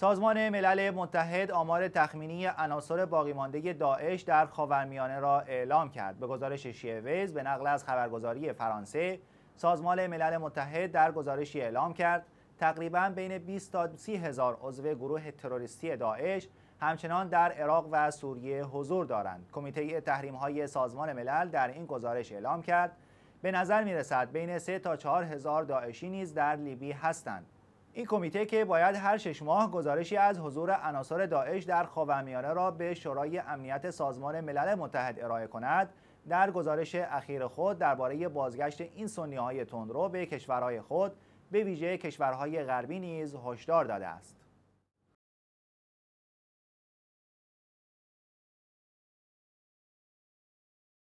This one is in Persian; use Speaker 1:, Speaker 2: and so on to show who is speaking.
Speaker 1: سازمان ملل متحد آمار تخمینی عناصر باقیمانده داعش در خاورمیانه را اعلام کرد. به گزارش شیویز به نقل از خبرگزاری فرانسه، سازمان ملل متحد در گزارشی اعلام کرد تقریبا بین 20 تا 30 هزار عضو گروه تروریستی داعش همچنان در عراق و سوریه حضور دارند. کمیته تحریم های سازمان ملل در این گزارش اعلام کرد به نظر می رسد بین 3 تا 4 هزار داعشی نیز در لیبی هستند. این کمیته که باید هر شش ماه گزارشی از حضور عناصر داعش در خاورمیانه را به شورای امنیت سازمان ملل متحد ارائه کند در گزارش اخیر خود درباره بازگشت این سنی های تندرو به کشورهای خود به ویژه کشورهای غربی نیز هشدار داده است.